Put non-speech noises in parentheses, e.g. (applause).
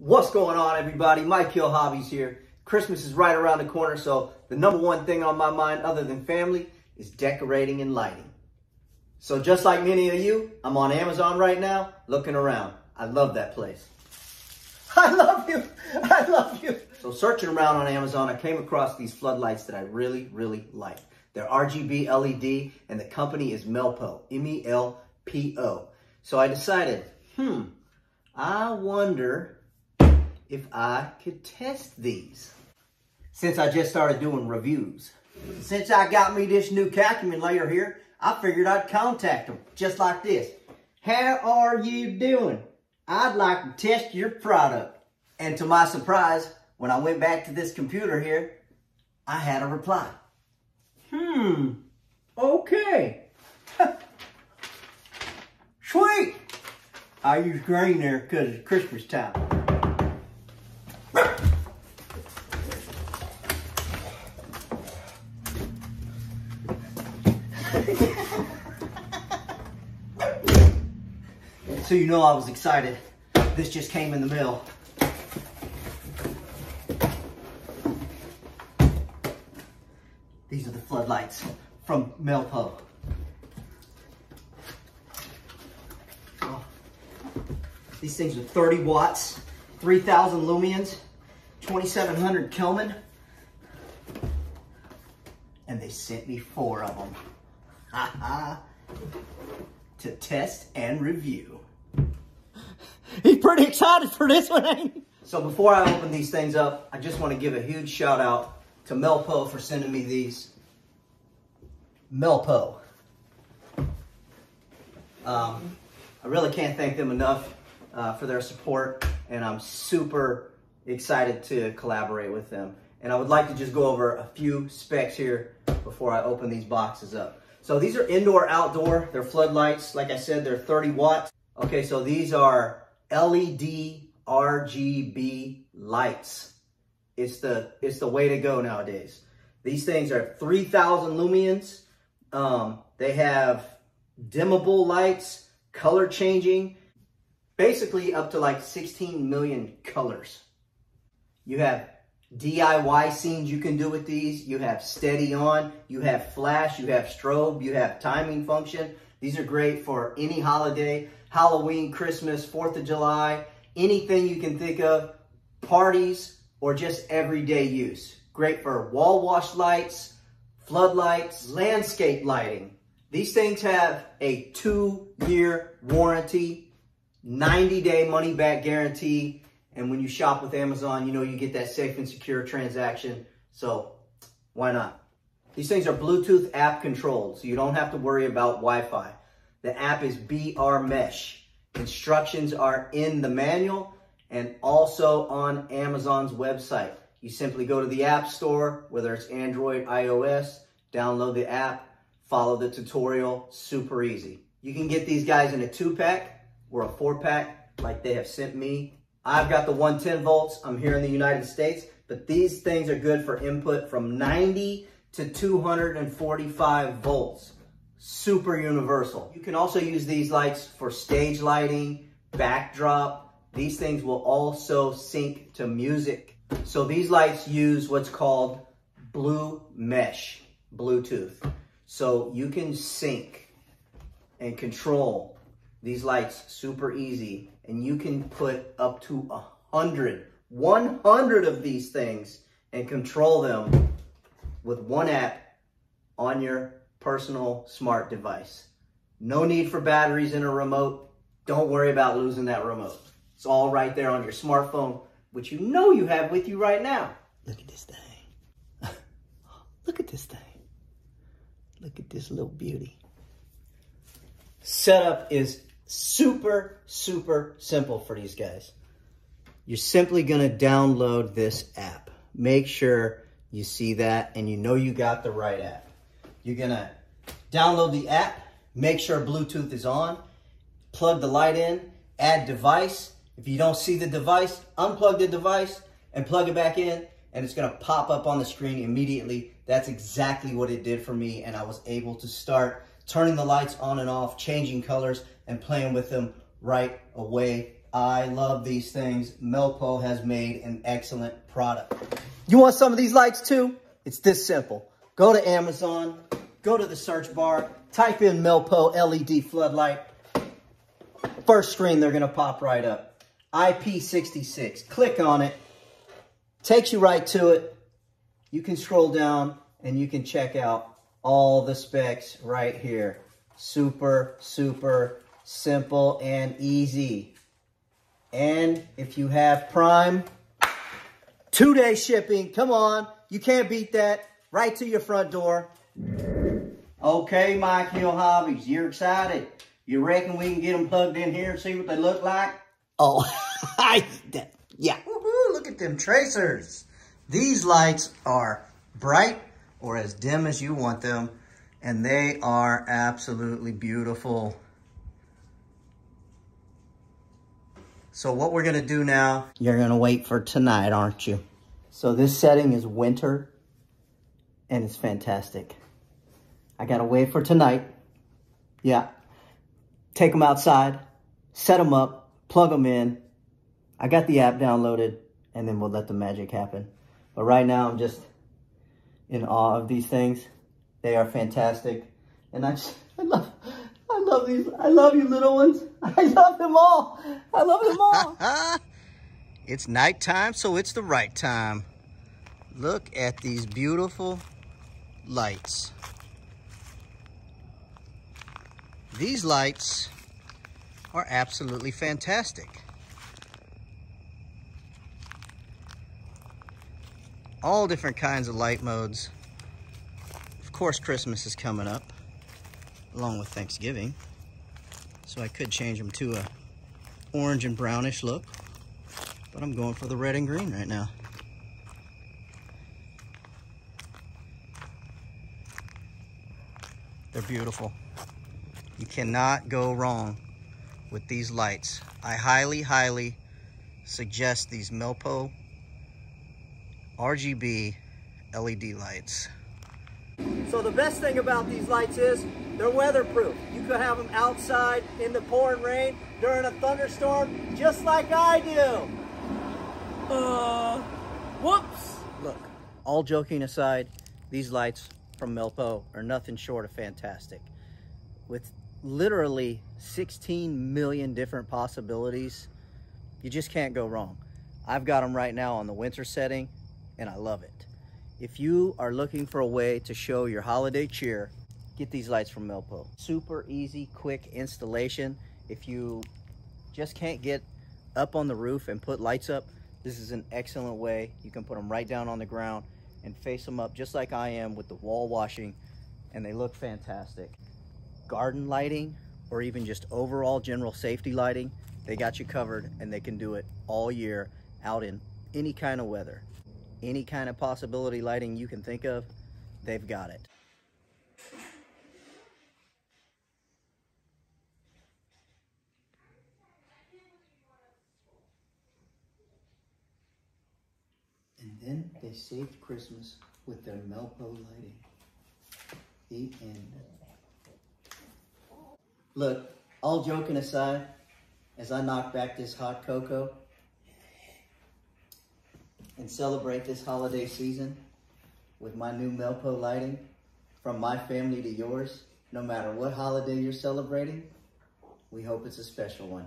What's going on, everybody? Mike Hill Hobbies here. Christmas is right around the corner, so the number one thing on my mind, other than family, is decorating and lighting. So just like many of you, I'm on Amazon right now, looking around. I love that place. (laughs) I love you. I love you. So searching around on Amazon, I came across these floodlights that I really, really like. They're RGB LED, and the company is Melpo, M-E-L-P-O. So I decided, hmm, I wonder if I could test these. Since I just started doing reviews. Since I got me this new calculator here, I figured I'd contact them, just like this. How are you doing? I'd like to test your product. And to my surprise, when I went back to this computer here, I had a reply. Hmm, okay. (laughs) Sweet. I use green there because it's Christmas time. (laughs) so you know I was excited. This just came in the mail. These are the floodlights from Melpo. Oh. These things are 30 watts, 3,000 lumens, 2,700 Kelvin. And they sent me four of them. To test and review. He's pretty excited for this one, ain't he? So before I open these things up, I just want to give a huge shout out to Melpo for sending me these. Melpo. Um, I really can't thank them enough uh, for their support, and I'm super excited to collaborate with them. And I would like to just go over a few specs here before I open these boxes up. So these are indoor outdoor. They're floodlights. Like I said, they're 30 watts. Okay, so these are LED RGB lights. It's the it's the way to go nowadays. These things are 3,000 lumens. Um, they have dimmable lights, color changing, basically up to like 16 million colors. You have DIY scenes you can do with these. You have steady on, you have flash, you have strobe, you have timing function. These are great for any holiday, Halloween, Christmas, 4th of July, anything you can think of, parties, or just everyday use. Great for wall wash lights, floodlights, landscape lighting. These things have a two-year warranty, 90-day money-back guarantee, and when you shop with Amazon, you know you get that safe and secure transaction. So why not? These things are Bluetooth app controlled, so you don't have to worry about Wi-Fi. The app is BR Mesh. Instructions are in the manual and also on Amazon's website. You simply go to the App Store, whether it's Android, iOS, download the app, follow the tutorial, super easy. You can get these guys in a two pack or a four pack like they have sent me. I've got the 110 volts. I'm here in the United States, but these things are good for input from 90 to 245 volts. Super universal. You can also use these lights for stage lighting, backdrop, these things will also sync to music. So these lights use what's called blue mesh, Bluetooth. So you can sync and control these lights super easy. And you can put up to a hundred, 100 of these things and control them with one app on your personal smart device. No need for batteries in a remote. Don't worry about losing that remote. It's all right there on your smartphone, which you know you have with you right now. Look at this thing. (laughs) Look at this thing. Look at this little beauty. Setup is super, super simple for these guys. You're simply gonna download this app. Make sure you see that and you know you got the right app. You're gonna download the app, make sure Bluetooth is on, plug the light in, add device, if you don't see the device, unplug the device and plug it back in and it's gonna pop up on the screen immediately. That's exactly what it did for me and I was able to start turning the lights on and off, changing colors and playing with them right away. I love these things. Melpo has made an excellent product. You want some of these lights too? It's this simple. Go to Amazon, go to the search bar, type in Melpo LED floodlight. First screen, they're gonna pop right up. IP66, click on it, takes you right to it. You can scroll down and you can check out all the specs right here. Super, super simple and easy. And if you have Prime, two-day shipping. Come on, you can't beat that. Right to your front door. Okay, Mike Hill Hobbies, you're excited. You reckon we can get them plugged in here and see what they look like? Oh, (laughs) I, yeah. look at them tracers. These lights are bright or as dim as you want them, and they are absolutely beautiful. So what we're gonna do now, you're gonna wait for tonight, aren't you? So this setting is winter, and it's fantastic. I gotta wait for tonight. Yeah. Take them outside, set them up, plug them in. I got the app downloaded, and then we'll let the magic happen. But right now, I'm just in awe of these things. They are fantastic. And I just, (laughs) I love, love these. I love you little ones. (laughs) I love them all. I love them all. (laughs) it's nighttime, so it's the right time. Look at these beautiful lights. These lights are absolutely fantastic. All different kinds of light modes. Of course, Christmas is coming up, along with Thanksgiving. So I could change them to a orange and brownish look, but I'm going for the red and green right now. They're beautiful. You cannot go wrong with these lights. I highly, highly suggest these Melpo RGB LED lights. So the best thing about these lights is they're weatherproof. You could have them outside in the pouring rain during a thunderstorm, just like I do. Uh, whoops. Look, all joking aside, these lights from Melpo are nothing short of fantastic. With literally 16 million different possibilities, you just can't go wrong. I've got them right now on the winter setting and I love it. If you are looking for a way to show your holiday cheer, get these lights from Melpo. Super easy, quick installation. If you just can't get up on the roof and put lights up, this is an excellent way. You can put them right down on the ground and face them up just like I am with the wall washing and they look fantastic. Garden lighting or even just overall general safety lighting, they got you covered and they can do it all year out in any kind of weather any kind of possibility lighting you can think of, they've got it. And then they saved Christmas with their Melpo lighting. The end. Look, all joking aside, as I knock back this hot cocoa, and celebrate this holiday season with my new Melpo lighting from my family to yours. No matter what holiday you're celebrating, we hope it's a special one.